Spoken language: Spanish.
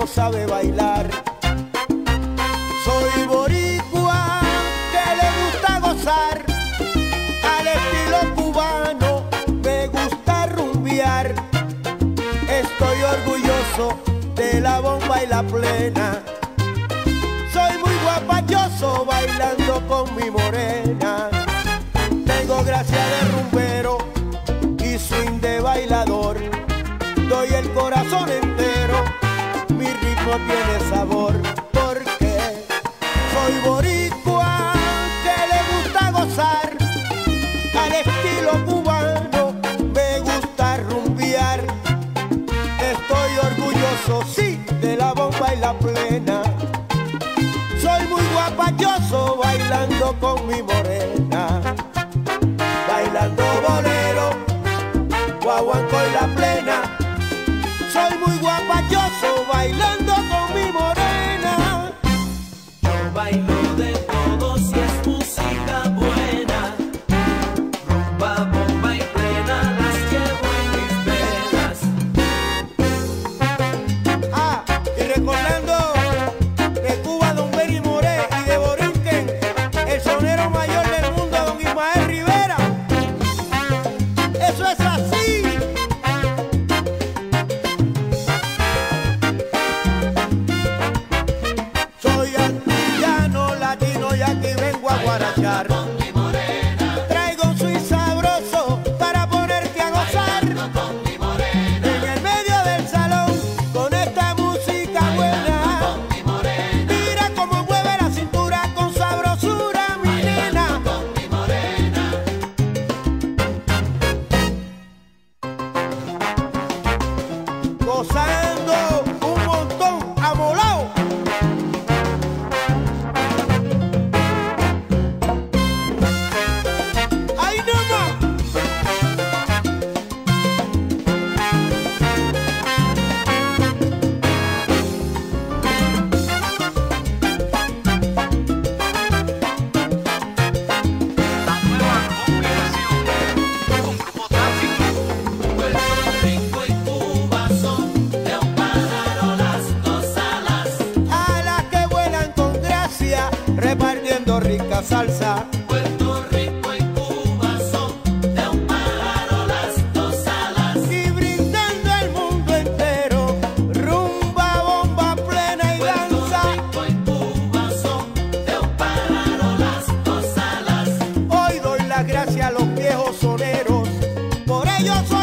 no sabe bailar. Soy boricua que le gusta gozar. Al estilo cubano me gusta rumbear. Estoy orgulloso de la bomba y la plena. Soy muy guapachoso bailando con mi morena. Tengo gracia de rumbero no tiene sabor, porque soy boricua que le gusta gozar, al estilo cubano me gusta rumbear, estoy orgulloso, sí, de la bomba y la plena, soy muy guapayoso bailando con mi morena, bailando bolero, guaguanco y la plena, soy muy guapayoso bailando. aquí vengo a guarachar. salsa. Puerto Rico y Cuba son de un pájaro las dos alas. Y brindando al mundo entero, rumba, bomba plena y Puerto danza. Puerto Rico y Cuba son de un pájaro las dos alas. Hoy doy las gracias a los viejos soneros, por ellos son